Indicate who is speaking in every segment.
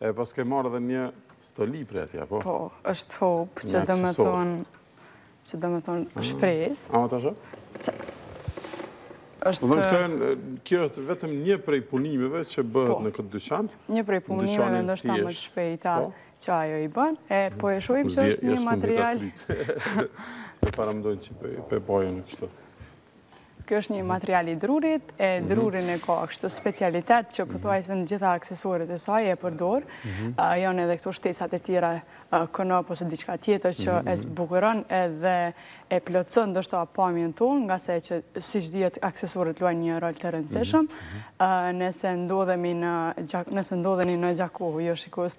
Speaker 1: E paske marrë edhe një stoli prej tyre, po?
Speaker 2: Po, është hopë që dhe me thonë, që dhe me thonë ah. Shpresë.
Speaker 1: A, të shë? Që... Është... Dhe këtë e kjo është vetëm një prej punimeve që bëhet po. në këtë dyqan.
Speaker 2: Një prej punimeve ndoshta më të shpejta po. që ajo i bën, e mm. po e shohim që është një material...
Speaker 1: Për para më dojnë që për e në kështë.
Speaker 2: Ky është një material i drurit, e mhm. drurin e ka kështu specialitet që mhm. pothuajse të gjitha aksesorit e saj e përdor, mhm. janë edhe këto shtesat e tjera kana ose diçka tjetër që e zbukuron edhe e plëcën ndështë a pamjën tonë, ngase siç dihet aksesorit luajnë një rol të rëndësishëm, nëse ndodhemi në nëse ndodheni në Gjakovë, ju shikues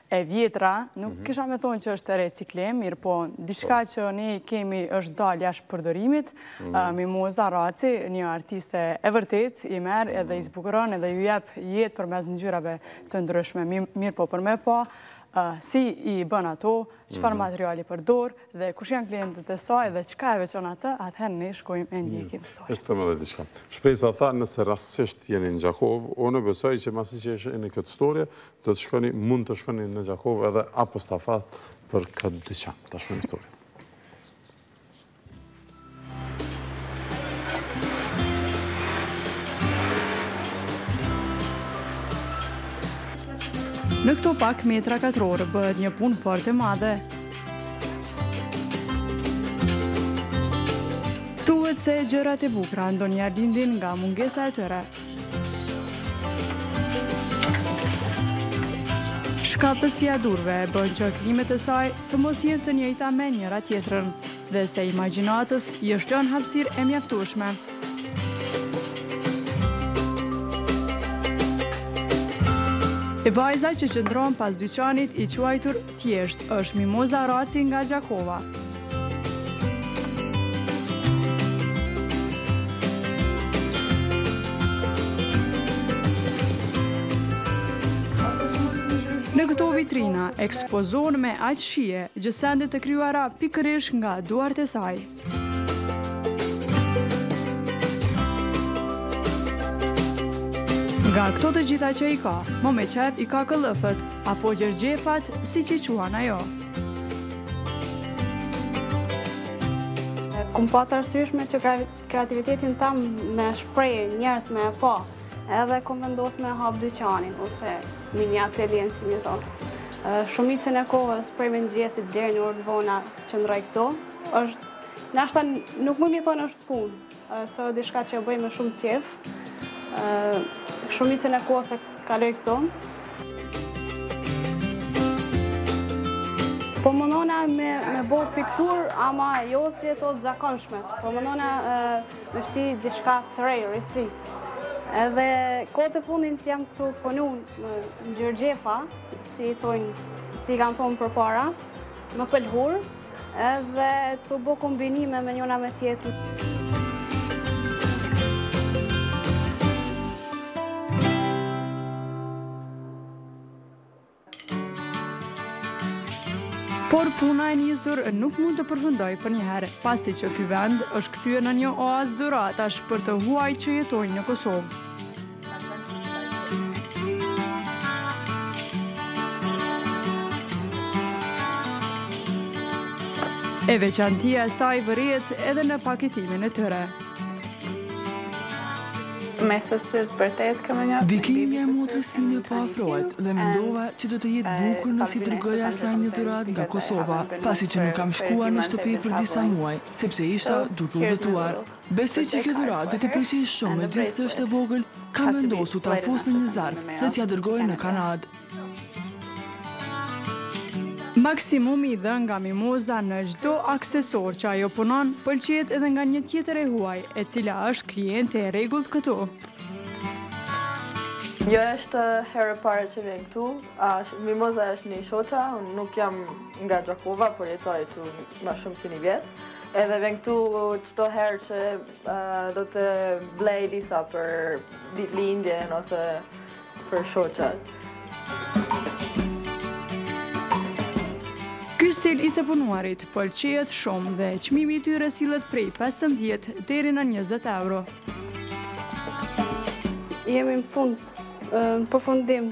Speaker 2: e vjetra, nuk mhm. kisha me thonë që është reciklim, mirëpo, diçka po. që ne kemi e që dalë jashtë përdorimit, mhm. uh, Mimoza Rraci, një artiste e vërtetë, i merr edhe i mhm. zbukuron edhe ju jep jetë përmes ngjyrave të ndryshme, mirëpo për me pa, uh, si i bën ato, çfarë materiali përdor, dhe kush janë klientët e saj dhe çka e veçon atë, atëherë ne shkojmë e ndjekim storjen.
Speaker 1: Veç të them edhe diçka. Shpresa tha nëse rastësisht jeni në Gjakovë, unë besoj që masi që e shihni këtë storje, Do të shkoni, mund të shkoni në Gjakovë edhe apostafat për këtë dyqan. Ta shohim storjen.
Speaker 2: Në këto pak metra katrorë bëhet një punë fort e madhe. Thuhet se gjërat e bukura ndonjëherë lindin nga mungesa e tyre. Shkathtësia e duarve e bën që krijimet e saj të mos jenë të njëjta me njëra tjetrën dhe se imagjinatës i është lënë hapësirë e mjaftueshme. E vajza që qëndron pas dyqanit i quajtur Thjesht është Mimoza Rraci nga Gjakova. Në këto vitrina ekspozon me aq shije, gjësende të krijuara pikërisht nga duart e saj. Nga këto të gjitha që i ka, më me qejf i ka këllëfët, apo gjërgjefat, siç i quan ajo.
Speaker 3: Kum pa të arsyeshme që kreativitetin tem me shprej njerëz me e pa, edhe kom vendos me hap dyqanin, ose një atelien, siç i thonë. Shumicën e kohës prej mëngjesit deri në orë të vona qëndroj këtu, është, nashta nuk muj me thonë është punë, se o diçka që bëj me shumë qejf, shumicën e kohës e kaloj këtu. Po munona me, me bo pikturë, ama jo si ato të zakonshme. Po munona me shti diçka të re, risi. Edhe kohët e fundit jam tu punu në gjergjefa, si i thonë, si i kanë thonë përpara, me pëlhurë. Edhe tu bo kombinime me njona me tjetrën.
Speaker 2: Por puna e nisur nuk mund të përfundojë përnjëherë, pasi që ky vend është kthyer në një oaz dhuratash për të huajt që jetojnë në Kosovë. E veçanta e saj vërehet edhe në paketimin e
Speaker 3: tyre. My sister's birthday is coming...
Speaker 4: Ditëlindja e motrës sime po afrohet dhe mendova që do të jetë bukur nëse i dërgoj asaj një dhuratë nga Kosova, pasi që nuk kam shkuar në shtëpi për disa muaj, sepse isha duke udhëtuar. Besoj që kjo dhuratë do t'i pëlqejë shumë megjithëse është e vogël, kam vendosur ta fus në një zarf dhe t'ia dërgoj në Kanada.
Speaker 2: Maksimumi i dhënë nga Mimoza në çdo aksesor që ajo punon, pëlqehet edhe nga një tjetër e huaj, e cila është kliente e rregullt këtu.
Speaker 5: S'është hera e parë që vij këtu, Mimoza është një shoqa, unë nuk jam nga Gjakova, por jetoj këtu ma shumë si një vjetë. Edhe vij këtu çdo herë që do të blej disa për ditëlindjen ose për shoqat.
Speaker 2: Ky stil i të punuarit pëlqehet shumë dhe çmimi i tyre sillet prej 15 deri në 20 euro.
Speaker 3: Jemi në fund, në përfundim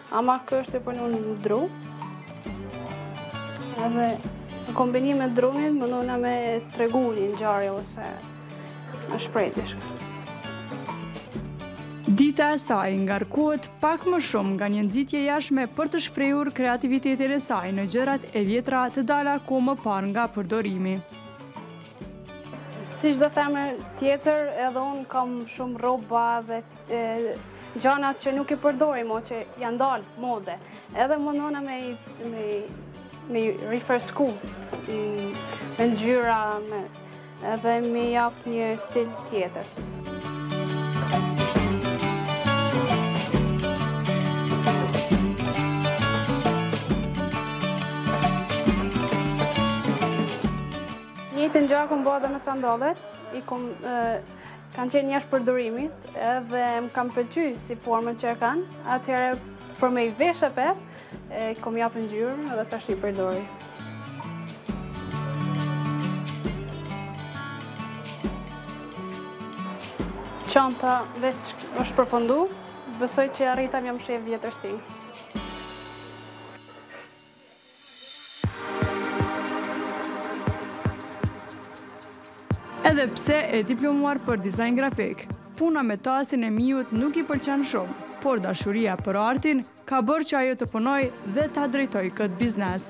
Speaker 3: Ama kjo është e punu në dru. Edhe në kombinim me drunin, munona me tregu një ngjarje ose me shpreh diçka.
Speaker 2: Dita e saj ngarkohet pak më shumë nga një nxitje e jashtme për të shprehur kreativitetin e saj në gjërat e vjetra të dala kohë më parë nga përdorimi.
Speaker 3: Si çdo femër tjetër, edhe unë kam shumë rroba dhe gjanat që nuk i përdori mo, që janë dalë mode edhe mundona me i me, me rifresku me ngjyra me edhe me i jap një stil tjetër Një të njejtën gja kum bo edhe me sandalet, i kom Kanë qenë jashtë përdorimit dhe më kanë pëlqy si formën që e kanë, atëherë për me i vesh apet, i kom japë ngjyrë dhe tash i përdori. Çanta veç është përfundu, besoj që arrita me ia mshef vjetërsi.
Speaker 2: Edhe pse e diplomuar për dizajn grafik, puna me tastin e miut nuk i pëlqen shumë, por dashuria për artin ka bërë që ajo të punojë dhe ta drejtojë këtë biznes.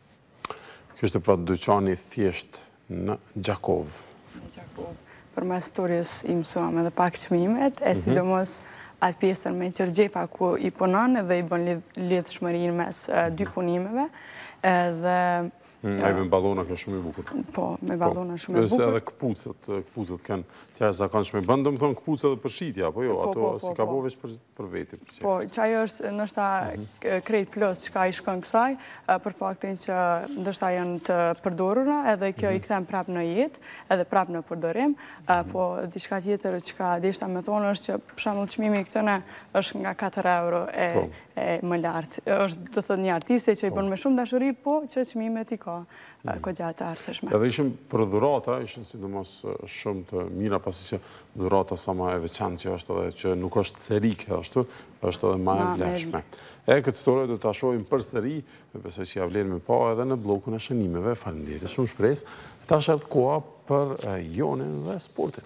Speaker 1: Ky ishte pra dyqani i thjeshtë në Gjakovë.
Speaker 2: Në Gjakovë. Përmes stories i mësuam edhe pak çmimet, e mhm. sidomos atë pjesën me gjergjefa ku i punon dhe i bën lidhshmërinë mes mhm. dy punimeve. Edhe
Speaker 1: Mm, Ai me ballona kanë shumë i bukur.
Speaker 2: Po, me po, ballona shumë i bukur.
Speaker 1: Është edhe këpucët, këpucët kanë të jashtëzakonshme. Bën domethënë këpucë edhe për shitje apo jo? Po, ato po, s'i ka bo veç për për veti për qejf.
Speaker 2: Po, qajo është ndoshta krejt plus çka i shkon kësaj, për faktin që ndoshta janë të përdorurna, edhe kjo i këthen prapë në jetë, edhe prapë në përdorim, po, diçka tjetër çka deshta me thonë, është që për shembull çmimi i këtyne është nga 4 euro e po. më lartë. është, do të thotë një artiste që i po. bënë me shumë dashuri, po që çmimet i ka. goxha të arsyeshme.
Speaker 1: Edhe ishin për dhurata, ishin sidomos shumë të mira, pasi që dhurata sa ma e veçantë që është edhe që nuk është serike, ashtu, është edhe ma e vlefshme. E këtë storie do ta shohim përsëri, besoj që ia vlen me pa edhe në bllokun e shënimeve, faleminderit shumë Shpresë, tash erdh koha për Jonin dhe sportin.